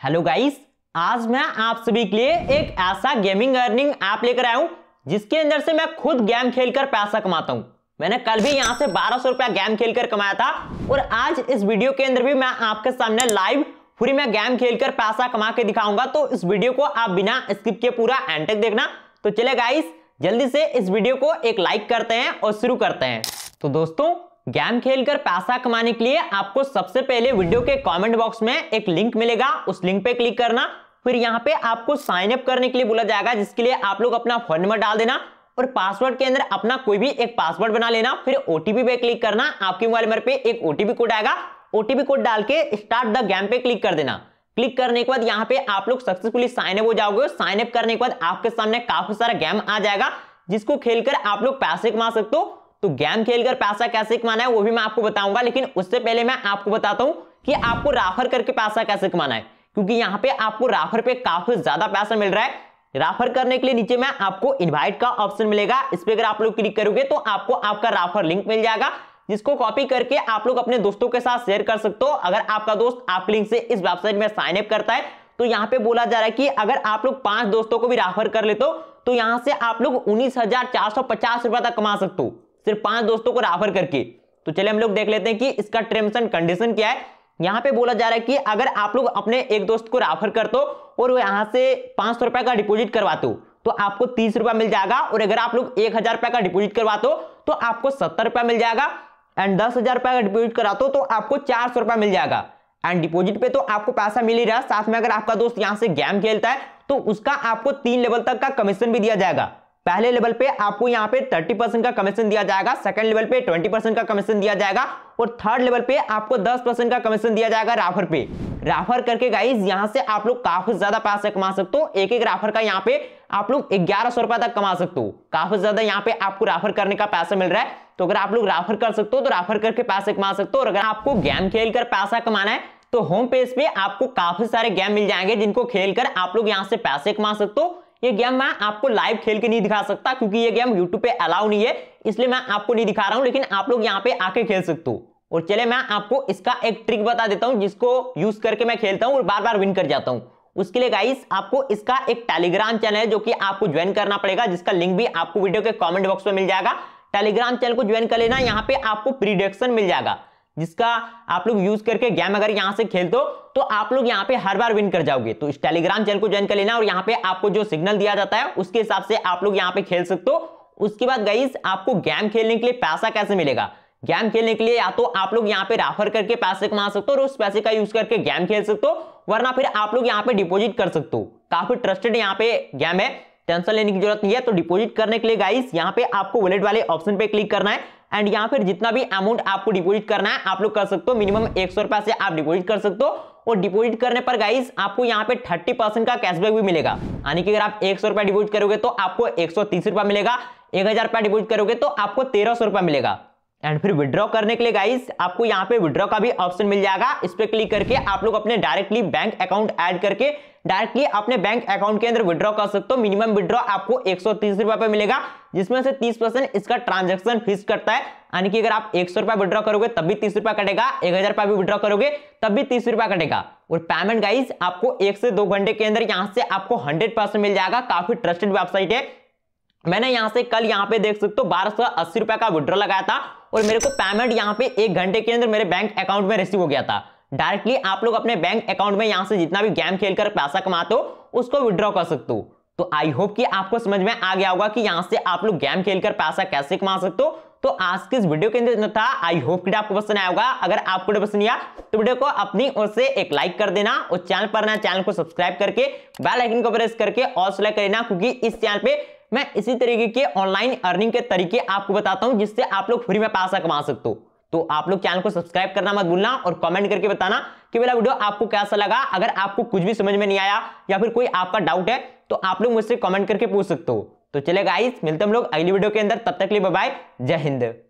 Hello guys, आज मैं आप सभी के लिए एक ऐसा गेमिंग अर्निंग ऐप लेकर आया हूँ, जिसके अंदर से मैं खुद गेम खेलकर पैसा कमाता हूँ। मैंने कल भी यहाँ से बारह सौ रुपया गेम खेलकर कमाया था, और आज इस वीडियो के अंदर भी मैं आपके सामने लाइव पूरी मैं गेम खेलकर पैसा कमा के दिखाऊँगा तो इस वीडियो को आप बिना स्किप के पूरा एंड तक देखना। तो चले गाइस, जल्दी से इस वीडियो को एक लाइक करते हैं और शुरू करते हैं। तो दोस्तों गेम खेलकर पैसा कमाने के लिए आपको सबसे पहले वीडियो के कमेंट बॉक्स में एक लिंक मिलेगा। उस लिंक पे क्लिक करना। फिर यहाँ पे आपको साइन अप करने के लिए बोला जाएगा, जिसके लिए आप लोग अपना फ़ोन नंबर डाल देना और पासवर्ड के अंदर अपना कोई भी एक पासवर्ड बना लेना। फिर ओटीपी पे क्लिक करना। आपके मोबाइल नंबर पे एक ओटीपी कोड आएगा। ओटीपी कोड डाल के स्टार्ट द गेम पे क्लिक कर देना। क्लिक करने के बाद यहाँ पे आप लोग सक्सेसफुली साइन अप हो जाओगे। साइन अप करने के बाद आपके सामने काफ़ी सारा गेम आ जाएगा, जिसको खेलकर आप लोग पैसे कमा सकते हो। तो गेम खेलकर पैसा कैसे कमाना है, वो भी मैं आपको बताऊँगा, लेकिन उससे पहले मैं आपको बताता हूँ कि आपको राफर करके पैसा कैसे कमाना है, क्योंकि यहाँ पे आपको राफर पे काफ़ी ज़्यादा पैसा मिल रहा है। राफर करने के लिए नीचे में आपको इनवाइट का ऑप्शन मिलेगा, इस पर अगर आप लोग क्लिक करोगे तो आपको आपका राफर लिंक मिल जाएगा, जिसको कॉपी करके आप लोग अपने दोस्तों के साथ शेयर कर सकते हो। अगर आपका दोस्त आप लिंक से इस वेबसाइट में साइन अप करता है तो यहाँ पे बोला जा रहा है कि अगर आप लोग पाँच दोस्तों को भी राफर कर लेते हो तो यहाँ से आप लोग उन्नीस हज़ार चार सौ पचास रुपए तक कमा सकते हो। सिर्फ़ पाँच दोस्तों को राफर करके। तो चलिए हम लोग देख लेते हैं कि इसका टर्म्स एंड कंडीशन क्या है। यहाँ पे बोला जा रहा है कि अगर आप लोग अपने एक दोस्त को राफर करते हो और वो यहाँ से पाँच सौ का डिपोजिट करवाते हो तो आपको तीस रुपया मिल जाएगा। और अगर आप लोग एक हज़ार रुपए का डिपोजिट करवाते हो तो आपको सत्तर रुपया मिल जाएगा। एंड दस हज़ार रुपए का डिपोजिट कराते हो तो आपको चार सौ रुपया मिल जाएगा। एंड डिपोजिट पे तो आपको पैसा मिल ही रहा साथ में अगर आपका दोस्त यहाँ से गेम खेलता है तो उसका आपको तीन लेवल तक का कमीशन भी दिया जाएगा। पहले लेवल पे आपको यहाँ पे 30 परसेंट का कमीशन दिया जाएगा सेकंड लेवल पे 20 परसेंट का कमीशन दिया जाएगा, और थर्ड लेवल पे आपको 10 परसेंट का कमीशन दिया जाएगा राफर पे। राफर करके गाइज़ यहाँ से आप लोग काफ़ी ज़्यादा पैसे कमा सकते हो। एक एक राफर का यहाँ पे आप लोग ग्यारह सौ रुपए तक कमा सकते हो। काफ़ी ज़्यादा यहाँ पे आपको राफर करने का पैसा मिल रहा है। तो अगर आप लोग राफर कर सकते हो तो राफर करके पैसे कमा सकते हो। और अगर आपको गेम खेल कर पैसा कमाना है तो होम पेज पे आपको काफ़ी सारे गेम मिल जाएँगे, जिनको खेलकर आप लोग यहाँ से पैसे कमा सकते हो। ये गेम मैं आपको लाइव खेल के नहीं दिखा सकता, क्योंकि ये गेम यूट्यूब पे अलाउ नहीं है, इसलिए मैं आपको नहीं दिखा रहा हूँ, लेकिन आप लोग यहाँ पे आके खेल सकते हो। और चले मैं आपको इसका एक ट्रिक बता देता हूँ, जिसको यूज़ करके मैं खेलता हूँ और बार बार विन कर जाता हूँ। उसके लिए गाइस आपको इसका एक टेलीग्राम चैनल है, जो कि आपको ज्वाइन करना पड़ेगा, जिसका लिंक भी आपको वीडियो के कमेंट बॉक्स में मिल जाएगा। टेलीग्राम चैनल को ज्वाइन कर लेना, यहाँ पे आपको प्रीडिक्शन मिल जाएगा। जिसका आप लोग यूज़ करके गेम अगर यहाँ से खेल दो तो आप लोग यहाँ पे हर बार विन कर जाओगे। तो इस टेलीग्राम चैनल को ज्वाइन कर लेना और यहाँ पे आपको जो सिग्नल दिया जाता है, उसके हिसाब से आप लोग यहाँ पे खेल सकते हो। उसके बाद गाइस आपको गेम खेलने के लिए पैसा कैसे मिलेगा? गेम खेलने के लिए या तो आप लोग यहाँ पे राफर करके पैसे कमा सकते हो और उस पैसे का यूज़ करके गेम खेल सकते हो, वरना फिर आप लोग यहाँ पे डिपोजिट कर सकते हो। काफ़ी ट्रस्टेड यहाँ पे गेम है। टेंशन लेने की ज़रूरत नहीं है। तो डिपॉजिट करने के लिए गाइस यहाँ पे आपको वॉलेट वाले ऑप्शन पे क्लिक करना है। एंड यहाँ फिर जितना भी अमाउंट आपको डिपोजिट करना है, आप लोग कर सकते हो। मिनिमम एक सौ रुपया से आप डिपोजिट कर सकते हो। और डिपॉजिट करने पर गाइस आपको यहाँ पे थर्टी परसेंट का कैशबैक भी मिलेगा। यानी कि अगर आप एक सौ रुपया डिपॉजिट करोगे तो आपको एक सौ तीस रुपया मिलेगा। एक हज़ार रुपया डिपोजिट करोगे तो आपको तेरह सौ रुपया मिलेगा। एंड फिर विड्रॉ करने के लिए गाइस आपको यहाँ पे विड्रॉ का भी ऑप्शन मिल जाएगा। इस पर क्लिक करके आप लोग अपने डायरेक्टली बैंक अकाउंट ऐड करके डायरेक्टली अपने बैंक अकाउंट के अंदर विड्रॉ कर सकते हो। मिनिमम विड्रॉ आपको एक सौ पे मिलेगा, जिसमें से 30 परसेंट इसका ट्रांजेक्शन फ़ीस कटता है। यानी कि अगर आप एक सौ रुपया विड्रॉ करोगे, तब भी तीस रुपया कटेगा। एक हज़ार रुपया भी विड्रॉ करोगे, तब भी तीस रुपया कटेगा। और पेमेंट गाइज़ आपको एक से दो घंटे के अंदर यहाँ से आपको हंड्रेड परसेंट मिल जाएगा। काफ़ी ट्रस्टेड वेबसाइट है। मैंने यहाँ से कल यहाँ पे देख सकते हो, बारह सौ अस्सी रुपए का विड्रॉ लगाया था। और मेरे को पेमेंट यहाँ पे एक घंटे के अंदर मेरे बैंक अकाउंट में रिसीव हो गया था। डायरेक्टली आप लोग अपने बैंक अकाउंट में यहाँ से जितना भी गेम खेलकर पैसा कमाते हो, उसको विड्रॉ कर सकते हो। तो आई होप कि आपको समझ में आ गया होगा कि यहाँ से आप लोग गेम खेलकर पैसा कैसे कमा सकते हो। तो आज के इस वीडियो के अंदर था। आई होप कि आपको पसंद आया होगा। अगर आपको पसंद आया तो वीडियो को अपनी ओर से एक लाइक कर देना और चैनल पर ना चैनल को सब्सक्राइब करके बेल आइकन को प्रेस करके ऑल सेलेक्ट कर लेना क्योंकि इस चैनल पे मैं इसी तरीके के ऑनलाइन अर्निंग के तरीके आपको बताता हूँ, जिससे आप लोग फ्री में पैसा कमा सकते हो। तो आप लोग चैनल को सब्सक्राइब करना मत भूलना और कमेंट करके बताना कि मेरा वीडियो आपको कैसा लगा। अगर आपको कुछ भी समझ में नहीं आया या फिर कोई आपका डाउट है तो आप लोग मुझसे कमेंट करके पूछ सकते हो। तो चले गाइस मिलते हम लोग अगली वीडियो के अंदर। तब तक लिए बाय जय हिंद।